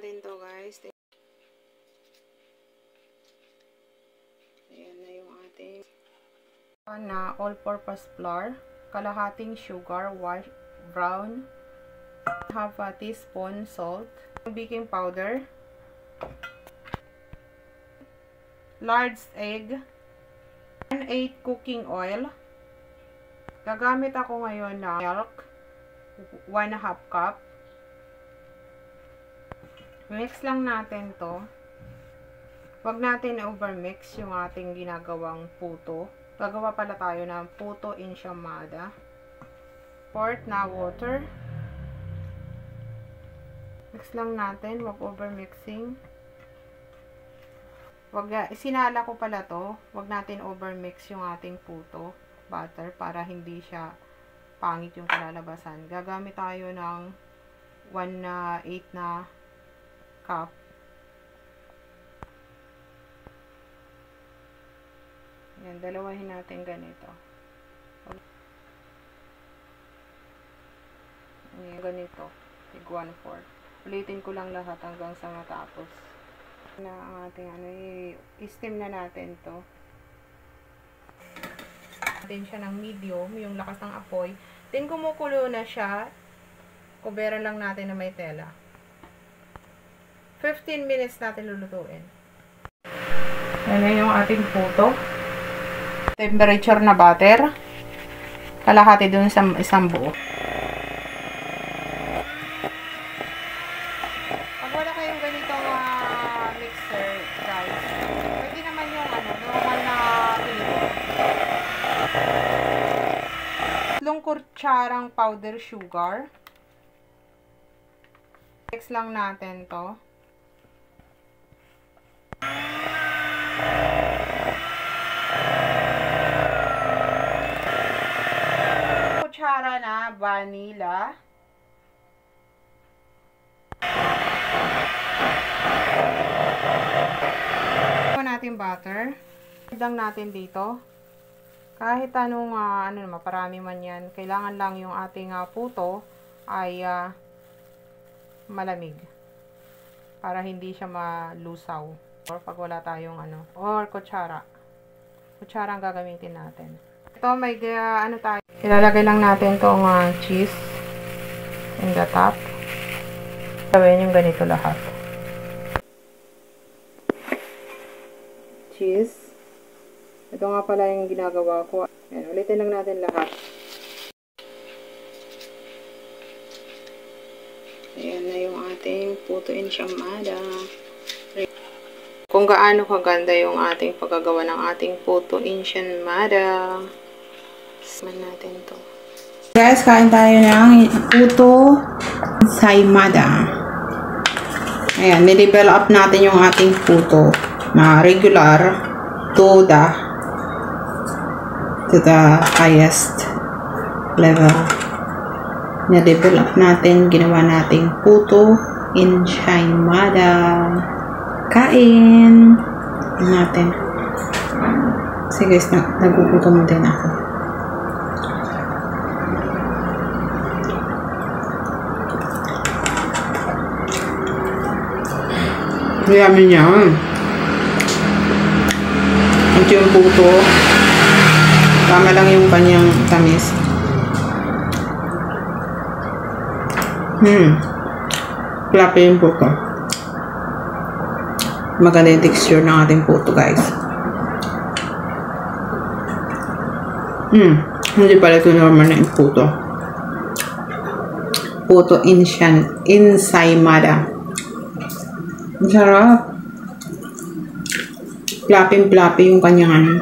natin to guys. Ayan na yung ating na all-purpose flour. Kalahating sugar, white, brown. Half a teaspoon salt. Baking powder. Large egg. 1 8 cooking oil. Gagamit ako ngayon ng milk. 1 half cup. Mix lang natin to. Huwag natin overmix yung ating ginagawang puto. Gagawa pala tayo ng puto enchimada. Quart na water. Mix lang natin. Huwag overmixing. Wag, sinala ko pala to. Huwag natin overmix yung ating puto butter para hindi siya pangit yung kalalabasan. Gagamit tayo ng 1 na 8 na cup. Yan, dalawahin natin ganito. Yan, ganito. Tig 1-4. Ulitin ko lang lahat hanggang sa matapos. Na ang ating ano, i-steam na natin to natin siya ng medium, yung lakas ng apoy. Then, kumukulo na siya. Kuberan lang natin na may tela. 15 minutes natin lulutuin. Yan na yung ating puto. Temperature na butter. Kalahati dun sa isang buo. Pag wala kayong ganitong uh, mixer, guys, pwede naman yung ano, normal na pinito. Tatlong kutsarang powder sugar. Mix lang natin to. Kutsara na vanilla. Natin butter. Lang natin dito. Kahit anong, uh, ano naman, parami man yan, kailangan lang yung ating uh, puto ay uh, malamig. Para hindi siya malusaw. Or pag wala tayong ano, or kutsara. Kutsara ang gagamitin natin. Ito, may uh, ano tayo. Ilalagay lang natin tong uh, cheese in the top. Gawin yung ganito lahat. Cheese. Ito nga pala yung ginagawa ko. Ayan, ulitin lang natin lahat. Ayan na yung ating puto enchimada. Kung gaano kaganda yung ating paggagawa ng ating puto enchimada. Saman natin to. Guys, kain tayo ng puto enchimada. Ayan, nilevel up natin yung ating puto na regular to the to the highest level. Na-develop natin, ginawa nating puto in Shaimada. Kain! natin. Kasi guys, na nagugutom din ako. Yummy niya. Ito yung puto. Tama lang yung kanyang tamis. Hmm. Fluffy yung puto. Maganda yung texture ng ating puto, guys. Hmm. Hindi pala ito normal na yung puto. Puto insyan, insaimada. Ang sarap. Fluffy-fluffy yung kanyang ano.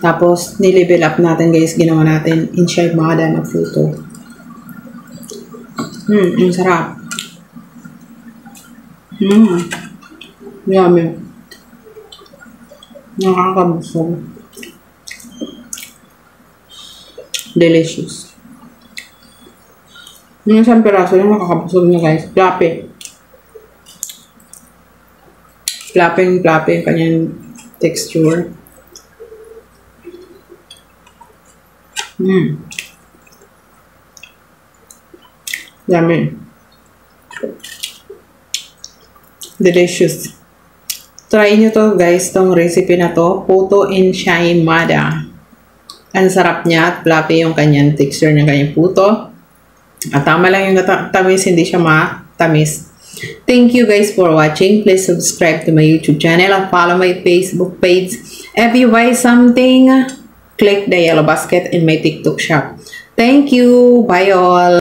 Tapos, nilevel up natin guys. Ginawa natin enchilada na fruto. Hmm, ang sarap. Hmm. Yummy. Nakakabusog. Delicious. Yung isang piraso yung nakakabusog niya guys. Fluffy. Fluffy yung kanyang texture. Hmm. Yummy. Delicious. Try nyo to guys, tong recipe na to. Puto ensaymada. Ang sarap niya at fluffy yung kanyang texture ng kanyang puto. At tama lang yung tamis, hindi siya matamis. Thank you guys for watching. Please subscribe to my YouTube channel and follow my Facebook page. If you buy something, click the yellow basket in my TikTok shop. Thank you. Bye all.